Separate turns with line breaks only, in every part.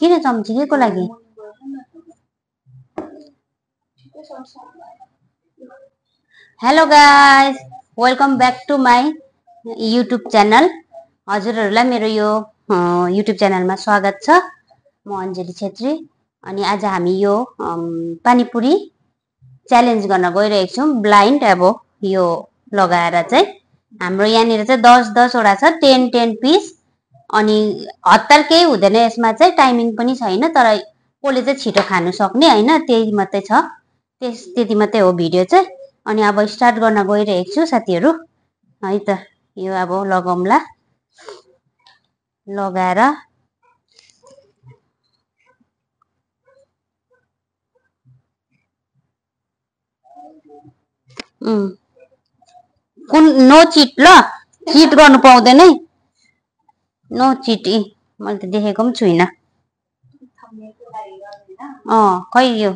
किन चम्ची के को लागि hello guys welcome back to my YouTube channel हजुरहरूलाई मेरो यो युट्युब च्यानलमा स्वागत छ। म अञ्जली छेत्री। अनि आज हामी यो पानीपुरी च्यालेन्ज गर्न गइरहेको छौँ। ब्लाइन्ड अब यो लगाएर चाहिँ। हाम्रो यहाँनिर चाहिँ दस दसवटा छ। टेन टेन पिस अनि हतार केही हुँदैन यसमा चाहिँ टाइमिङ पनि छैन तर कसले चाहिँ छिटो खानु सक्ने होइन त्यही मात्रै छ। त्यस त्यति मात्रै हो भिडियो चाहिँ। अनि अब स्टार्ट गर्न गइरहेको छु साथीहरू। है त यो अब लगाउँला लगाएर। कुन नो चिट ल चिट गर्नु पाउँदैन है। नो चिट मैले त देखेको पनि छुइनँ अँ खै यो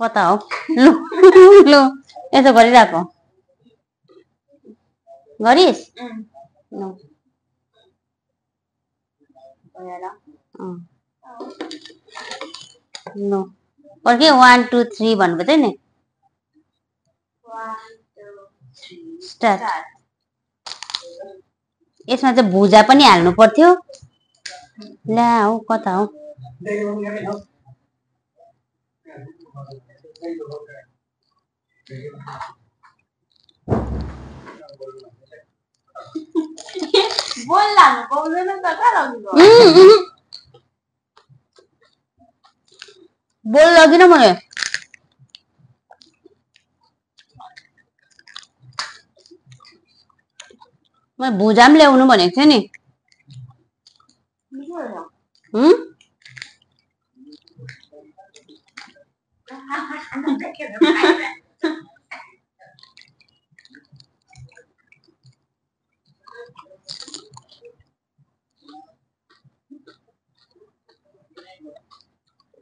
कता हो लु लु यसो गरिरहेको गरिस् लु अँ। लु पर्खे वान टू थ्री भन्नुपर्छ नि स्टार्ट यसमा चाहिँ भुजा पनि हाल्नु पर्थ्यो। ल्या हौ कता हौ?
बोल लानु
મુજામ લેવાનું બને છે ને હમ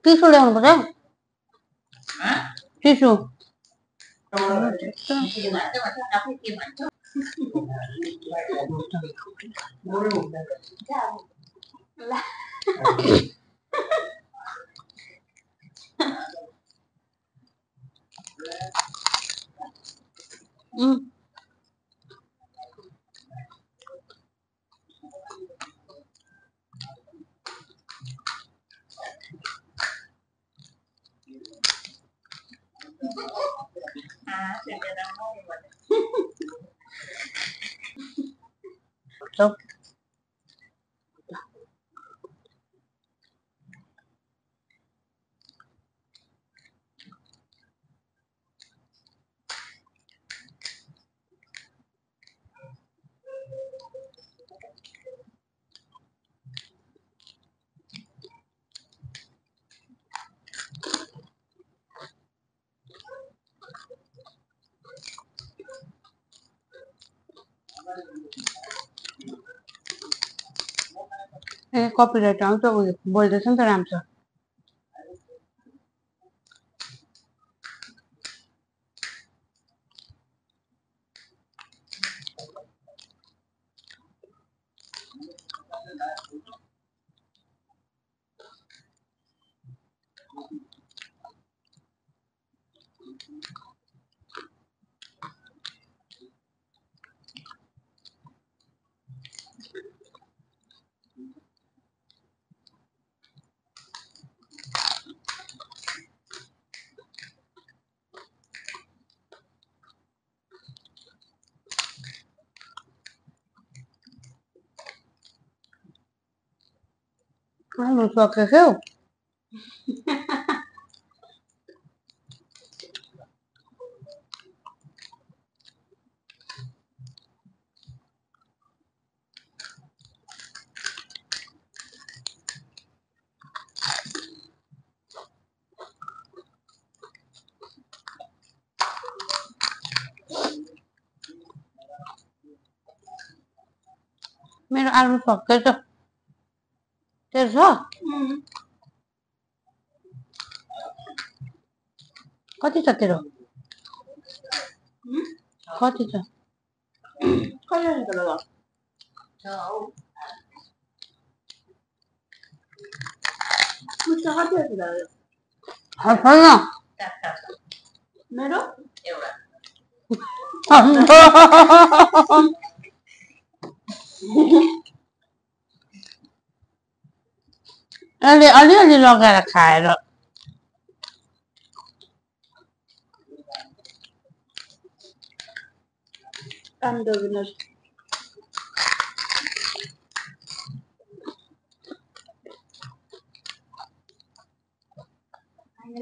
પીસું લેવાનું પડે પીસું Ah, se me da. không Thank you. হ্যাঁ কপিরাইট আমি তো বলতেছেন তো Ram sir Malu sua cacau? Meron ano pa? Ganito. でさ、うん。
勝てたけど。ん
勝
て
た。勝てた
からだ。Ciao. Questa radio ti dà.
Hasana.
Mero?
Eura. I really
don't gotta
cut it
up. The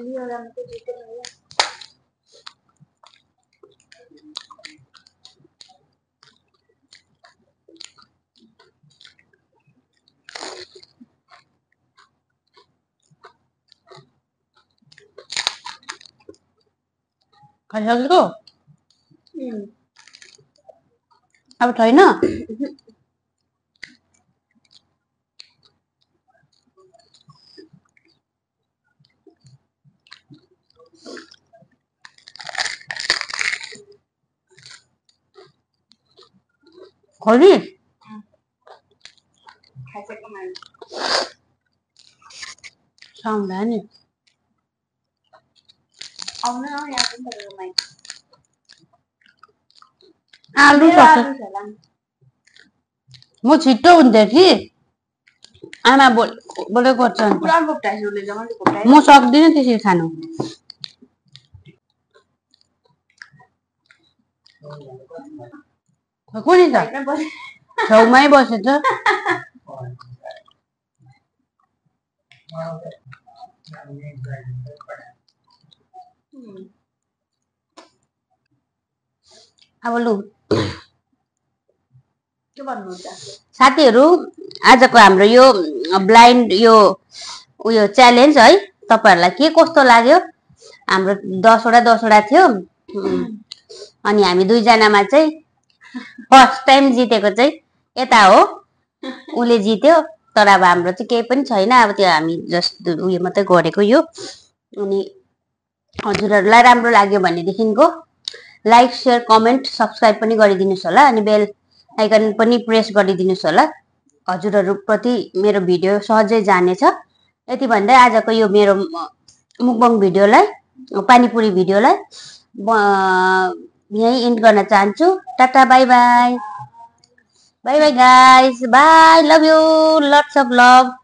I'm. ভাজাগুলো
다이나? 걸리.
잘
잠깐만. 잠깐만요. बोले गर्छ अन्त
पुरा घोप्टाएछ उसले जमाले घोप्टाएछ।
म सक्दिनँ त्यसरी खानु कुनि छ
साइडमै बसेँ।
छेउमै बसेछ
उम्,
अब लु।
के भन्नुहुन्छ?
साथीहरू आजको हाम्रो यो ब्लाइन्ड यो उयो च्यालेन्ज है तपाईँहरूलाई के कस्तो लाग्यो? हाम्रो दसवटा दसवटा थियो। अनि हामी दुईजनामा चाहिँ फर्स्ट टाइम जितेको चाहिँ यता हो। उसले जित्यो तर अब हाम्रो चाहिँ केही पनि छैन। अब त्यो हामी जस्ट उयो मात्रै गरेको यो। अनि हजुरहरूलाई राम्रो लाग्यो भनेदेखिको लाइक सेयर कमेन्ट सब्सक्राइब पनि गरिदिनुहोस् होला अनि बेल आइकन पनि प्रेस गरिदिनुहोस् होला। हजुरहरूप्रति मेरो भिडियो सहजै जानेछ। यति भन्दै आजको यो मेरो मुकबङ भिडियोलाई पानीपुरी भिडियोलाई यहीँ इन्ड गर्न चाहन्छु। Tata bye bye bye bye guys bye love you lots of love